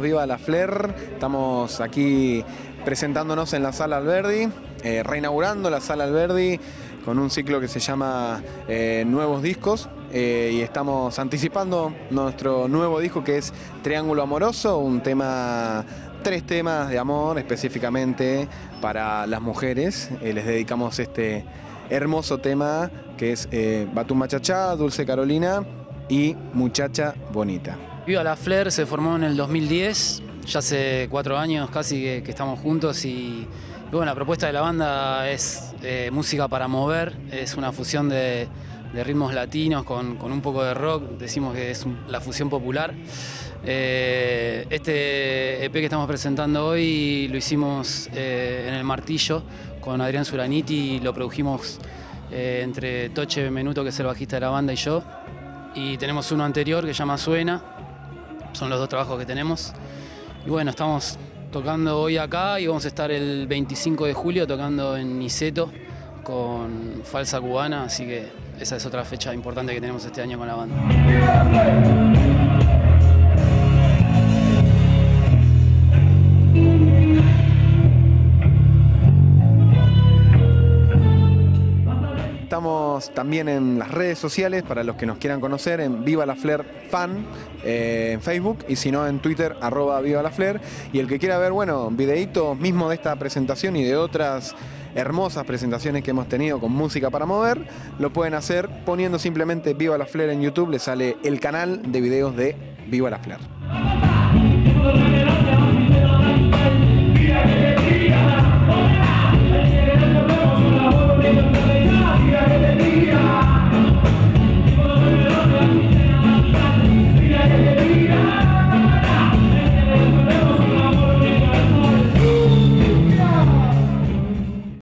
Viva la Flair. Estamos aquí presentándonos en la Sala Alberdi, eh, reinaugurando la Sala Alberdi con un ciclo que se llama eh, Nuevos Discos. eh, y estamos anticipando nuestro nuevo disco que es Triángulo Amoroso, un tema, tres temas de amor específicamente para las mujeres. Les dedicamos este hermoso tema que es Batú Machachá, Dulce Carolina y Muchacha Bonita. Viva la Flair se formó en el 2010, ya hace cuatro años casi que, estamos juntos y, bueno, la propuesta de la banda es eh, música para mover, es una fusión de, ritmos latinos con, un poco de rock, decimos que es la fusión popular. Eh, este EP que estamos presentando hoy lo hicimos eh, en el Martillo con Adrián Suraniti lo produjimos entre Toche Menuto, que es el bajista de la banda, y yo. Y tenemos uno anterior que se llama Suena, son los dos trabajos que tenemos. Y bueno, estamos tocando hoy acá y vamos a estar el 25 de julio tocando en Niceto con Falsa Cubana, así que esa es otra fecha importante que tenemos este año con la banda. Estamos también en las redes sociales para los que nos quieran conocer en Viva la Flair Fan eh, en Facebook y si no en Twitter arroba Viva la Flair. Y el que quiera ver, bueno, videitos mismo de esta presentación y de otras hermosas presentaciones que hemos tenido con música para mover, lo pueden hacer poniendo simplemente Viva la Flair en YouTube, le sale el canal de videos de Viva la Flair.